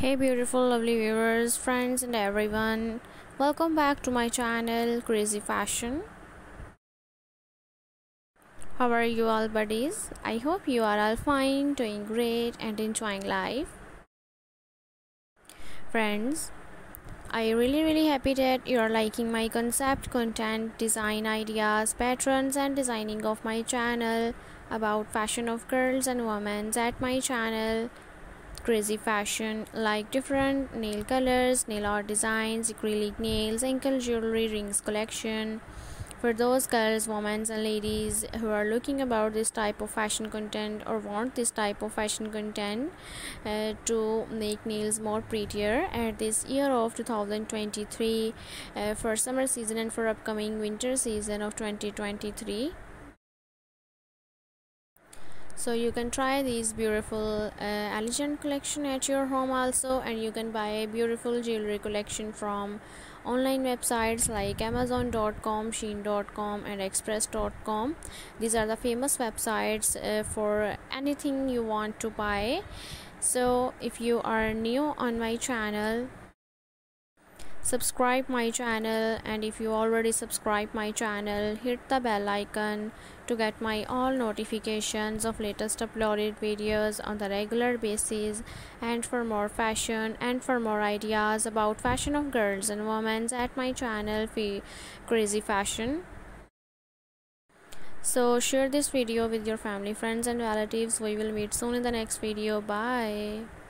hey beautiful lovely viewers friends and everyone. Welcome back to my channel crazy fashion. How are you all buddies? I hope you are all fine doing great and enjoying life. Friends I really really happy that you are liking my concept content design ideas patterns and designing of my channel about fashion of girls and women at my channel crazy fashion like different nail colors nail art designs acrylic nails ankle jewelry rings collection. For those girls women and ladies who are looking about this type of fashion content or want this type of fashion content uh, to make nails more prettier at this year of 2023 uh, for summer season and for upcoming winter season of 2023 so you can try these beautiful uh, elegant collection at your home also and you can buy a beautiful jewelry collection from online websites like amazon.com shein.com and express.com these are the famous websites uh, for anything you want to buy. So if you are new on my channel subscribe my channel and if you already subscribe my channel hit the bell icon to get my all notifications of latest uploaded videos on the regular basis. And for more fashion and for more ideas about fashion of girls and women at my channel crazy fashion. So share this video with your family friends and relatives. We will meet soon in the next video. Bye